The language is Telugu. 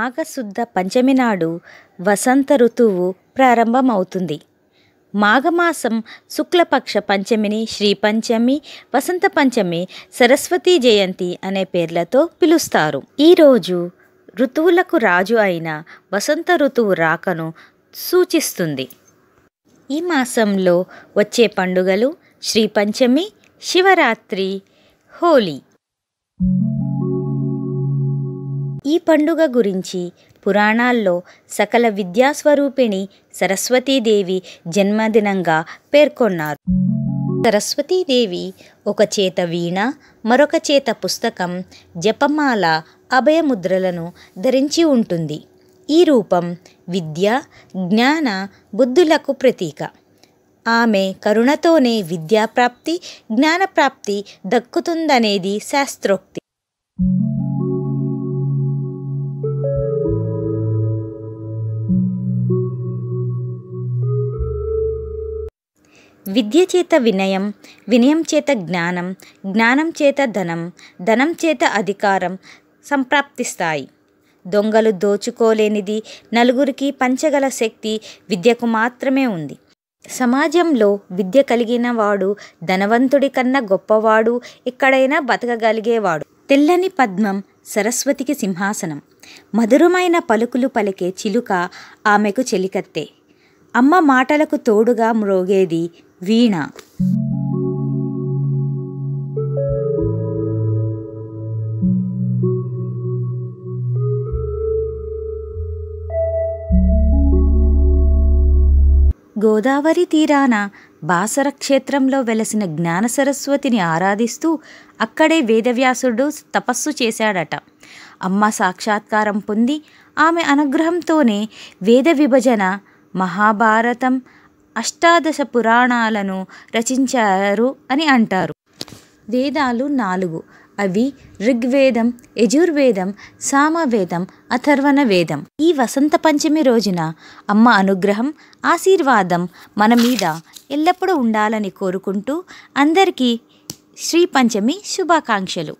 మాఘశుద్ధ పంచమి నాడు వసంత ఋతువు ప్రారంభమవుతుంది. మాఘమాసం శుక్లపక్ష పంచమిని శ్రీ పంచమి వసంత పంచమి సరస్వతీ జయంతి అనే పేర్లతో పిలుస్తారు. ఈరోజు ఋతువులకు రాజు అయిన వసంత ఋతువు రాకను సూచిస్తుంది. ఈ మాసంలో వచ్చే పండుగలు శ్రీ పంచమి శివరాత్రి హోలీ. ఈ పండుగ గురించి పురాణాల్లో సకల విద్యాస్వరూపిణి సరస్వతీదేవి జన్మదినంగా పేర్కొన్నారు. సరస్వతీదేవి ఒక చేత వీణ మరొక చేత పుస్తకం జపమాల అభయముద్రలను ధరించి ఉంటుంది. ఈ రూపం విద్య జ్ఞాన బుద్ధులకు ప్రతీక. ఆమె కరుణతోనే విద్యాప్రాప్తి జ్ఞానప్రాప్తి దక్కుతుందనేది శాస్త్రోక్తి. విద్య చేత వినయం వినయం చేత జ్ఞానం జ్ఞానం చేత ధనం ధనం చేత అధికారం సంప్రాప్తిస్తాయి. దొంగలు దోచుకోలేనిది నలుగురికి పంచగల శక్తి విద్యకు మాత్రమే ఉంది. సమాజంలో విద్య కలిగిన వాడు ధనవంతుడి కన్నా గొప్పవాడు ఎక్కడైనా బతకగలిగేవాడు. తెల్లని పద్మం సరస్వతికి సింహాసనం. మధురమైన పలుకులు పలికే చిలుక ఆమెకు చెలికత్తే. అమ్మ మాటలకు తోడుగా మ్రోగేది వీణ. గోదావరి తీరాన బాసర క్షేత్రంలో వెలసిన జ్ఞాన సరస్వతిని ఆరాధిస్తూ అక్కడే వేదవ్యాసుడు తపస్సు చేశాడట. అమ్మ సాక్షాత్కారం పొంది ఆమె అనుగ్రహంతోనే వేద విభజన మహాభారతం అష్టాదశ పురాణాలను రచించారు అని అంటారు. వేదాలు నాలుగు. అవి ఋగ్వేదం యజుర్వేదం సామవేదం అథర్వణ వేదం ఈ వసంత పంచమి రోజున అమ్మ అనుగ్రహం ఆశీర్వాదం మన మీద ఎల్లప్పుడూ ఉండాలని కోరుకుంటూ అందరికీ శ్రీ పంచమి శుభాకాంక్షలు.